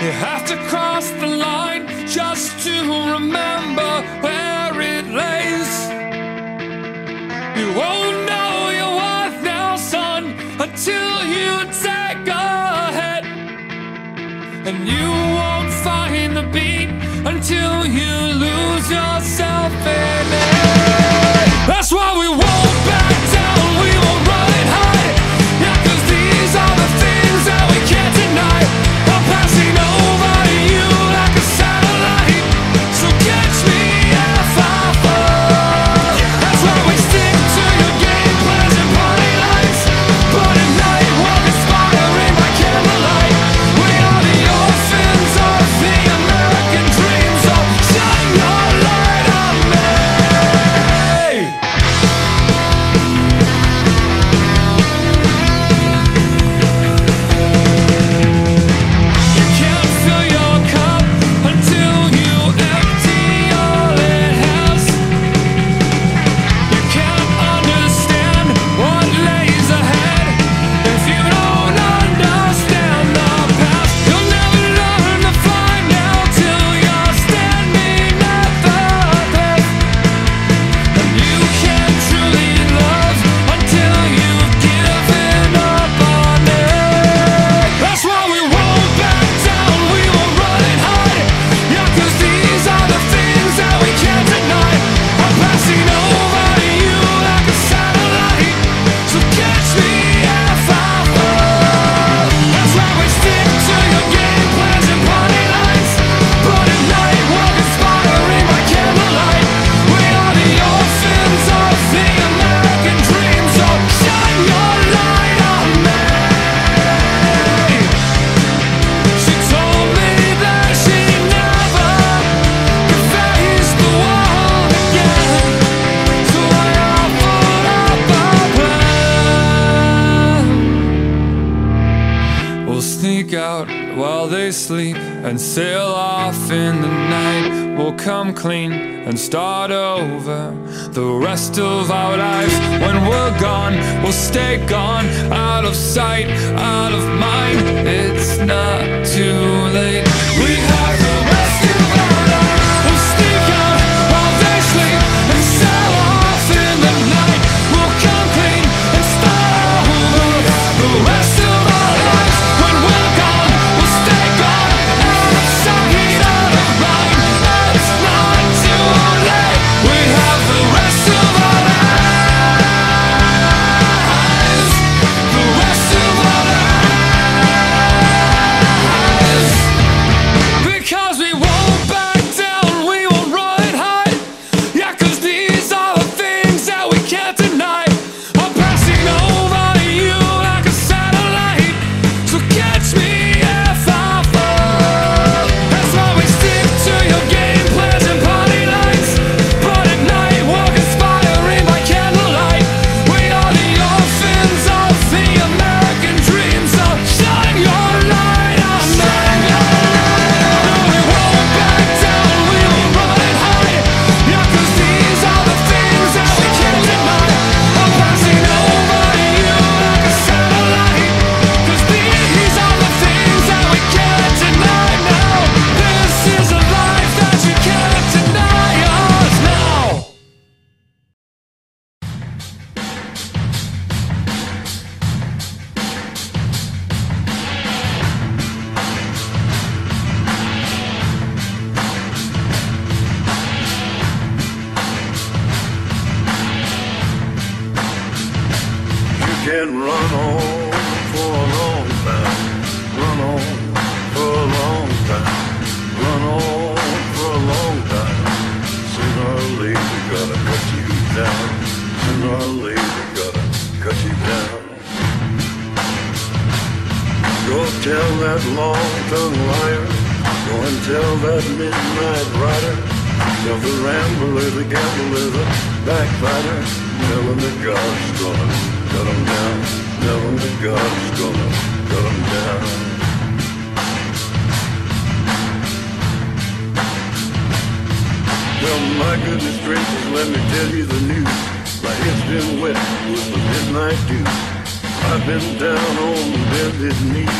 You have to cross the line just to remember where it lays. You won't know your worth now, son, until you take a hit. And you won't find the beat until you lose yourself in it. That's why we won't back. sneak out while they sleep and sail off in the night. We'll come clean and start over the rest of our lives. When we're gone, we'll stay gone, out of sight, out of mind. It's not too late. We have. can run on for a long time, run on for a long time, run on for a long time. Sooner or later, gonna cut you down. Sooner or later, gonna cut you down. Go tell that long-tongued liar. Go and tell that midnight rider. Tell the rambler, the gambler, the backbiter. Tell him that God's gonna Cut them down, tell them that God's gonna cut them down. Well, my goodness gracious, let me tell you the news. My head's been wet with the midnight dew. I've been down on bended knee.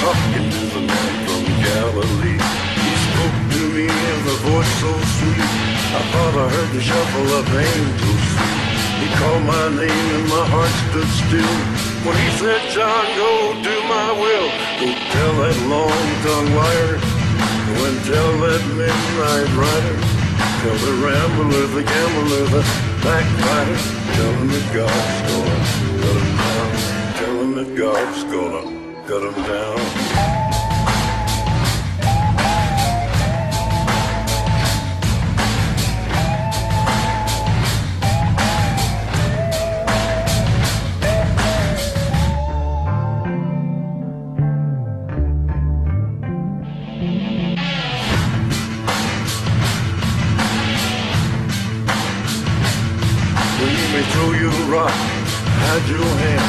talking to the man from Galilee. He spoke to me in a voice so sweet. I thought I heard the shuffle of angels' feet. He called my name and my heart stood still. When he said, John, go do my will. Go tell that long-tongued liar. Go and tell that midnight rider. Tell the rambler, the gambler, the backbiter. Tell him that God's gonna cut him down. Tell him that God's gonna cut him down. You rock, hide your hand,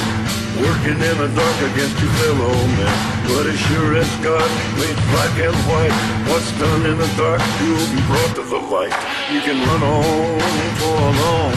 working in the dark against your fellow man. But as sure as God made black and white, what's done in the dark will be brought to the light. You can run on for long